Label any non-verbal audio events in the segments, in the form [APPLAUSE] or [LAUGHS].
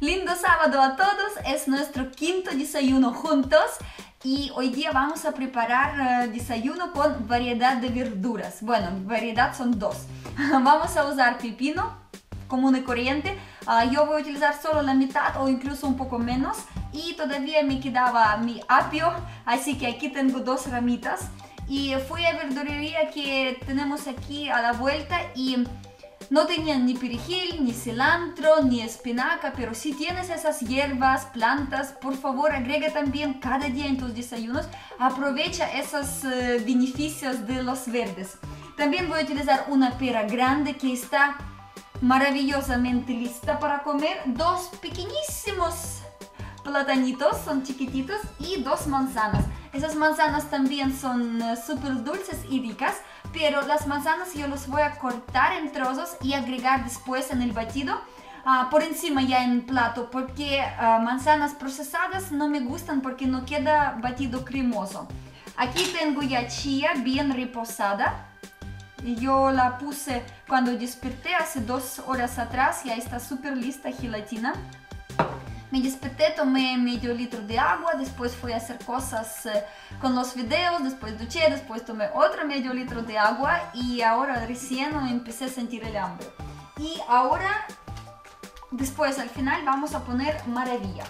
Lindo sábado a todos, es nuestro quinto desayuno juntos y hoy día vamos a preparar eh, desayuno con variedad de verduras. Bueno, variedad son dos. [LAUGHS] vamos a usar pepino común y corriente. Ah, yo voy a utilizar solo la mitad o incluso un poco menos y todavía me quedaba mi apio, así que aquí tengo dos ramitas. Y fui a verdurería que tenemos aquí a la vuelta y no tenían ni perejil, ni cilantro, ni espinaca, pero si tienes esas hierbas, plantas, por favor agrega también cada día en tus desayunos. Aprovecha esos eh, beneficios de los verdes. También voy a utilizar una pera grande que está maravillosamente lista para comer. Dos pequeñísimos platanitos, son chiquititos, y dos manzanas. Esas manzanas también son uh, súper dulces y ricas, pero las manzanas yo las voy a cortar en trozos y agregar después en el batido. Uh, por encima ya en plato porque uh, manzanas procesadas no me gustan porque no queda batido cremoso. Aquí tengo ya chía bien reposada. Yo la puse cuando desperté hace dos horas atrás, ya está súper lista gelatina. Me desperté, tomé medio litro de agua, después fui a hacer cosas eh, con los videos, después duché, después tomé otro medio litro de agua y ahora recién empecé a sentir el hambre. Y ahora, después al final vamos a poner maravilla.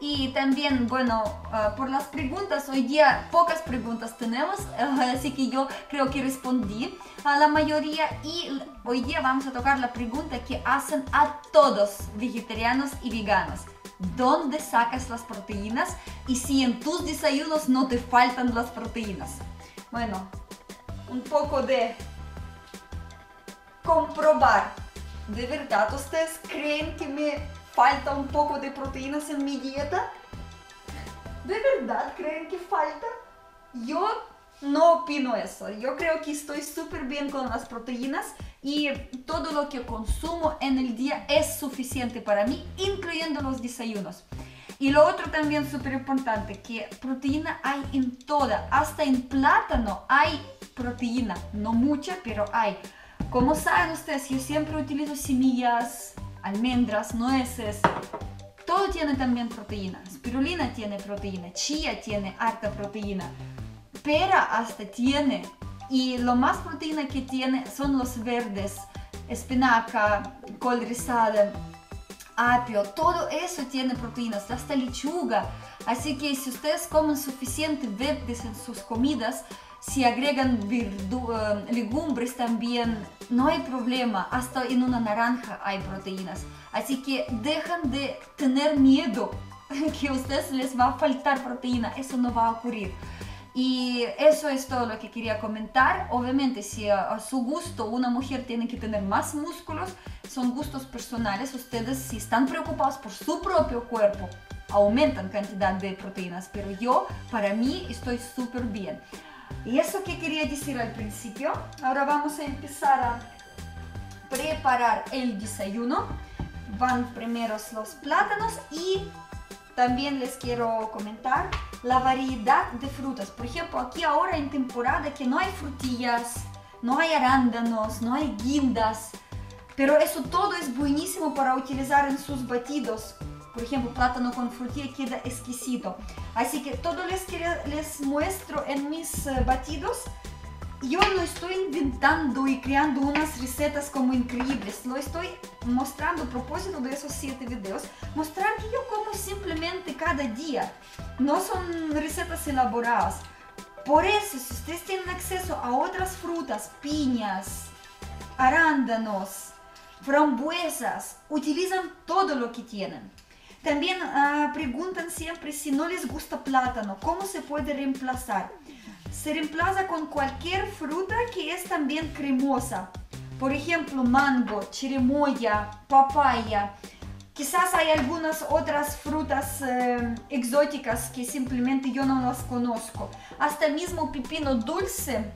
Y también, bueno, uh, por las preguntas, hoy día pocas preguntas tenemos, uh, [LAUGHS] así que yo creo que respondí a la mayoría y hoy día vamos a tocar la pregunta que hacen a todos vegetarianos y veganos dónde sacas las proteínas y si en tus desayunos no te faltan las proteínas. Bueno, un poco de comprobar. ¿De verdad ustedes creen que me falta un poco de proteínas en mi dieta? ¿De verdad creen que falta? Yo no opino eso. Yo creo que estoy súper bien con las proteínas y todo lo que consumo en el día es suficiente para mí, incluyendo los desayunos. Y lo otro también súper importante, que proteína hay en toda, hasta en plátano hay proteína, no mucha, pero hay. Como saben ustedes, yo siempre utilizo semillas, almendras, nueces, todo tiene también proteína. Spirulina tiene proteína, chía tiene harta proteína pera hasta tiene. Y lo más proteína que tiene son los verdes, espinaca, col rizada, apio, todo eso tiene proteínas, hasta lechuga. Así que si ustedes comen suficiente verdes en sus comidas, si agregan eh, legumbres también, no hay problema, hasta en una naranja hay proteínas. Así que dejan de tener miedo [LAUGHS] que a ustedes les va a faltar proteína, eso no va a ocurrir. Y eso es todo lo que quería comentar. Obviamente, si a, su gusto una mujer tiene que tener más músculos, son gustos personales. Ustedes, si están preocupados por su propio cuerpo, aumentan cantidad de proteínas. Pero yo, para mí, estoy súper bien. Y eso que quería decir al principio. Ahora vamos a empezar a preparar el desayuno. Van primero los plátanos y también les quiero comentar la variedad de frutas. Por ejemplo, aquí ahora en temporada que no hay frutillas, no hay arándanos, no hay guindas, pero eso todo es buenísimo para utilizar en sus batidos. Por ejemplo, plátano con frutilla queda exquisito. Así que todo les, les muestro en mis eh, batidos yo no estoy inventando y creando unas recetas como increíbles, lo estoy mostrando a propósito de esos siete videos, mostrar cada día, no son recetas elaboradas. Por eso, si ustedes tienen acceso a otras frutas, piñas, arándanos, frambuesas, utilizan todo lo que tienen. También uh, preguntan siempre si no les gusta plátano, ¿cómo se puede reemplazar? se reemplaza con cualquier fruta que es también cremosa. Por ejemplo, mango, chirimoya, papaya. Quizás hay algunas otras frutas eh, exóticas que simplemente yo no las conozco. Hasta el mismo pepino dulce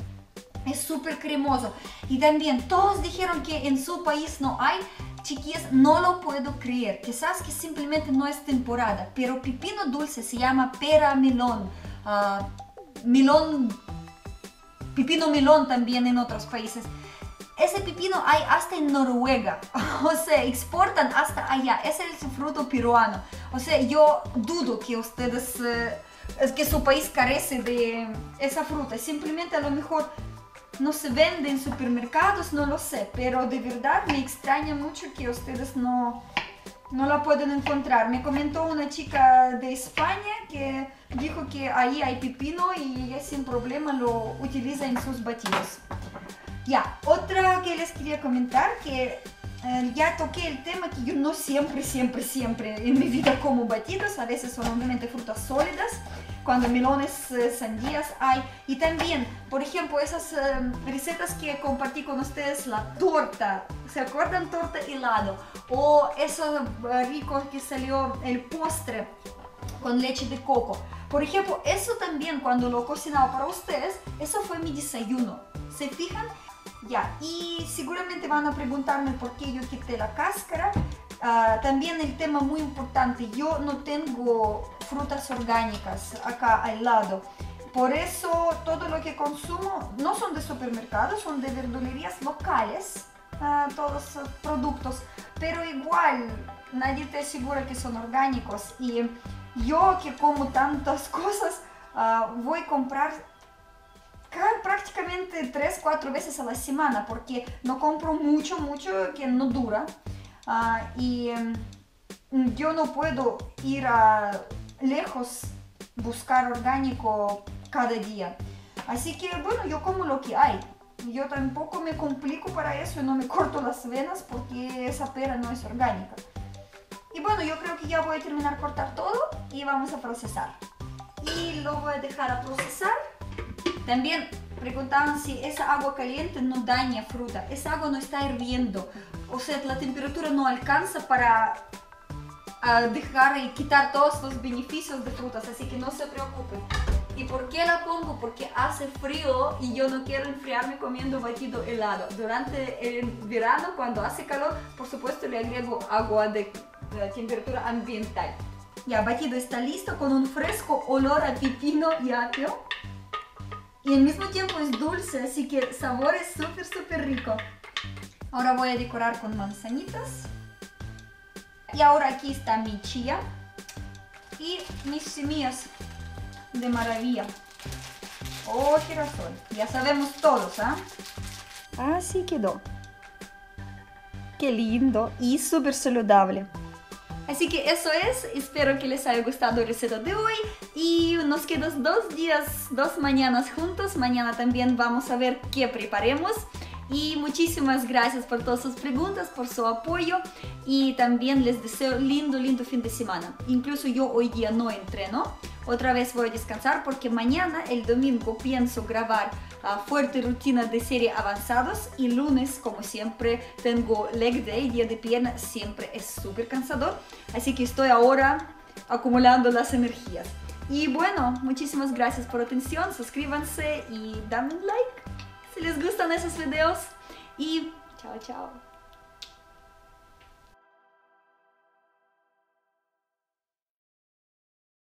es súper cremoso. Y también todos dijeron que en su país no hay. Chiquillas, no lo puedo creer. Quizás que simplemente no es temporada. Pero pepino dulce se llama pera melón. Uh, melón, pepino melón también en otros países. Ese pepino hay hasta en Noruega, [LAUGHS] o sea, exportan hasta allá, ese es el fruto peruano. O sea, yo dudo que ustedes, eh, que su país carece de esa fruta, simplemente a lo mejor no se vende en supermercados, no lo sé, pero de verdad me extraña mucho que ustedes no, no la pueden encontrar. Me comentó una chica de España que dijo que ahí hay pepino y ella sin problema lo utiliza en sus batidos. Ya, otra que les quería comentar que eh, ya toqué el tema que yo no siempre, siempre, siempre en mi vida como batidos, a veces son obviamente frutas sólidas, cuando melones, eh, sandías hay. Y también, por ejemplo, esas eh, recetas que compartí con ustedes, la torta, ¿se acuerdan? Torta helado. O eso rico que salió el postre con leche de coco. Por ejemplo, eso también cuando lo cocinaba para ustedes, eso fue mi desayuno. ¿Se fijan? Ya, y seguramente van a preguntarme por qué yo quité la cáscara. Ah, también el tema muy importante, yo no tengo frutas orgánicas acá al lado. Por eso todo lo que consumo no son de supermercados, son de verdulerías locales, uh, todos los productos. Pero igual, nadie te asegura que son orgánicos. Y yo que como tantas [LAUGHS] cosas, uh, voy a comprar prácticamente 3, 4 veces a la semana porque no compro mucho, mucho que no dura. Uh, y um, yo no puedo ir a lejos buscar orgánico cada día. Así que bueno, yo como lo que hay. Yo tampoco me complico para eso y no me [LAUGHS] corto las venas porque esa pera no es orgánica. Y bueno, yo creo que ya voy a terminar cortar todo y vamos a procesar. Y lo voy a dejar a procesar. También preguntaban si esa agua caliente no daña fruta. Esa agua no está hirviendo. O sea, la temperatura no alcanza para dejar y quitar todos los beneficios de frutas. Así que no se preocupen. ¿Y por qué la pongo? Porque hace frío y yo no quiero enfriarme comiendo batido helado. Durante el verano, cuando hace calor, por supuesto le agrego agua de, temperatura ambiental. Ya, batido está listo con un fresco olor a pepino y apio. Y al mismo tiempo es dulce, así que el sabor es súper, súper rico. Ahora voy a decorar con manzanitas. Y ahora aquí está mi chía y mis semillas de maravilla. Oh, girasol. Ya sabemos todos, ¿ah? Así quedó. Qué lindo y súper saludable. Así que eso es, espero que les haya gustado el receta de hoy y nos quedan dos días, dos mañanas juntos. Mañana también vamos a ver qué preparemos. Y muchísimas gracias por todas sus preguntas, por su apoyo y también les deseo lindo, lindo fin de semana. Incluso yo hoy día no entreno, otra vez voy a descansar porque mañana, el domingo, pienso grabar fuerte rutina de serie avanzados y lunes, como siempre, tengo leg day, día de pierna, siempre es súper cansador. Así que estoy ahora acumulando las energías. Y bueno, muchísimas gracias por atención, suscríbanse y dame un like si les gustan esos videos. Y chao, chao.